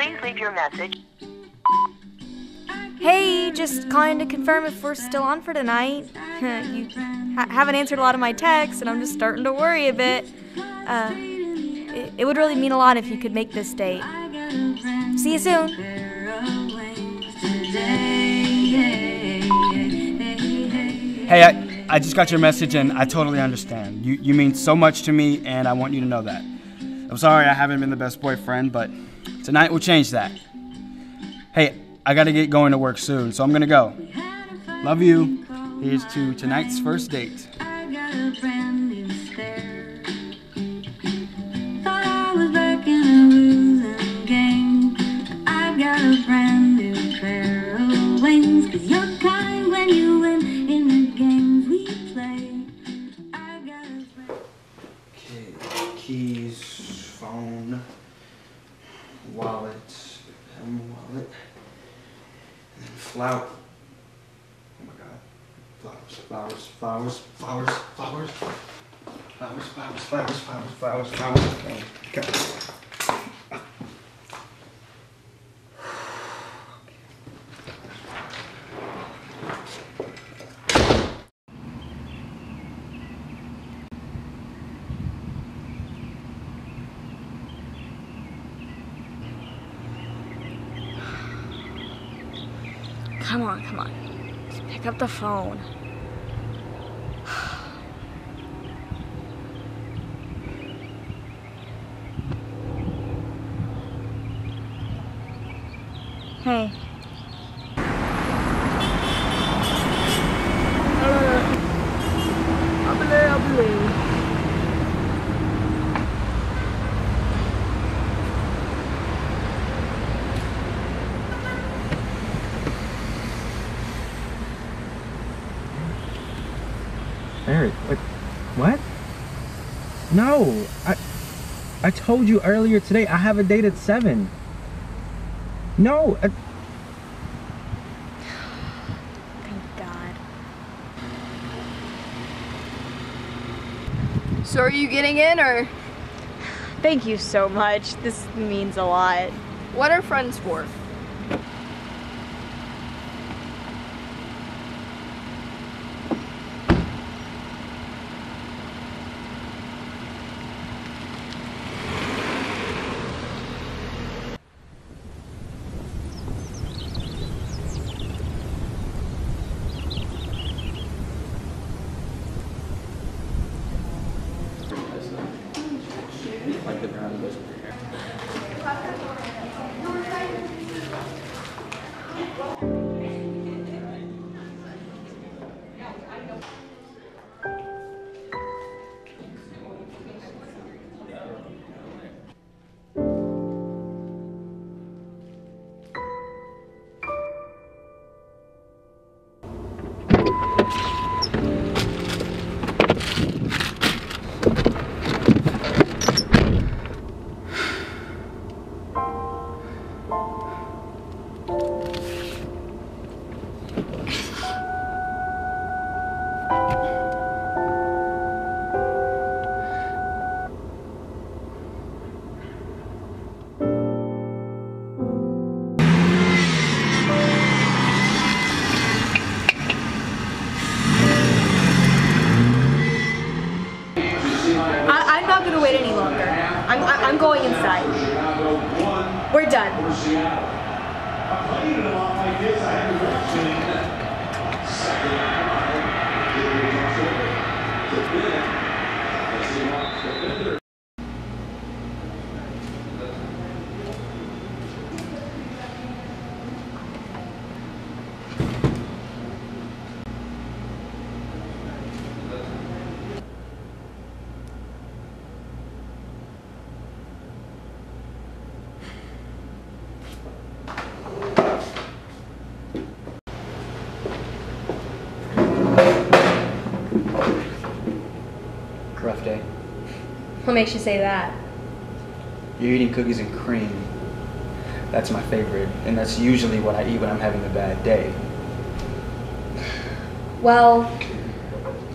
Please leave your message. Hey, just calling to confirm if we're still on for tonight. you ha- haven't answered a lot of my texts, and I'm just starting to worry a bit. Uh, it, it would really mean a lot if you could make this date. See you soon. Hey, I, I just got your message and I totally understand. You, you mean so much to me and I want you to know that. I'm sorry I haven't been the best boyfriend, but tonight will change that. Hey, I gotta get going to work soon, so I'm gonna go. Love you. Here's to tonight's first date. Okay, keys, phone, flower. Oh my god. Flowers, flowers, flowers, flowers, flowers. Flowers, flowers, flowers, flowers, flowers, flowers. Okay, go. Come on, come on. Just pick up the phone. Hey. Eric, what? What? No, I I told you earlier today I have a date at seven. No, I, Thank God. So are you getting in or Thank you so much. This means a lot. what are friends for? What makes you say that? You're eating cookies and cream. That's my favorite, and that's usually what I eat when I'm having a bad day. Well,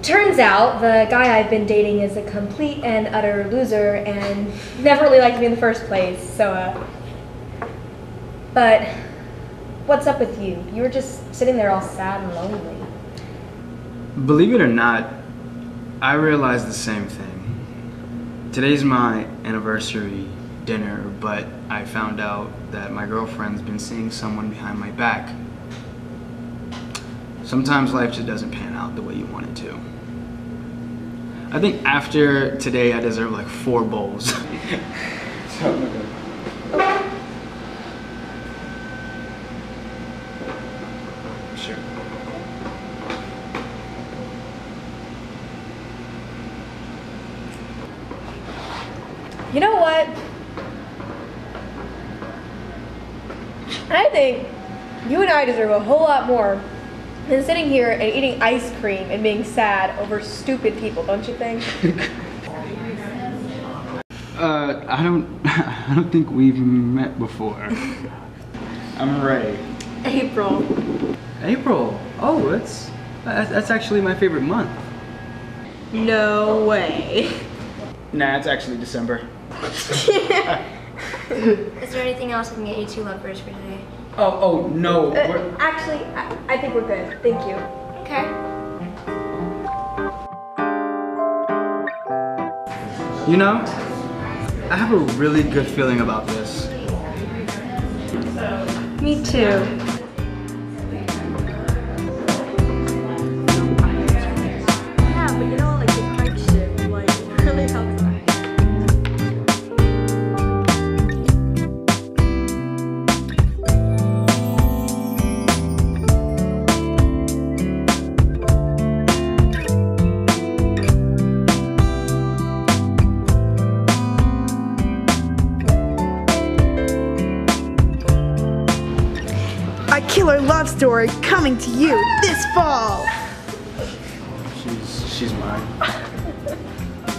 turns out the guy I've been dating is a complete and utter loser and never really liked me in the first place. So, uh, But what's up with you? You were just sitting there all sad and lonely. Believe it or not, I realized the same thing. Today's my anniversary dinner, but I found out that my girlfriend's been seeing someone behind my back. Sometimes life just doesn't pan out the way you want it to. I think after today, I deserve like four bowls. You know what? I think you and I deserve a whole lot more than sitting here and eating ice cream and being sad over stupid people, don't you think? Uh, I don't, I don't think we've met before. I'm Ray. April. April. Oh, that's, that's that's actually my favorite month. No way. Nah, it's actually December. Is there anything else I can get you two lovebirds for today? Oh, oh no. we're- Uh, actually, I, I think we're good. Thank you. Okay. You know, I have a really good feeling about this. Me too. love story coming to you this fall. She's, she's mine.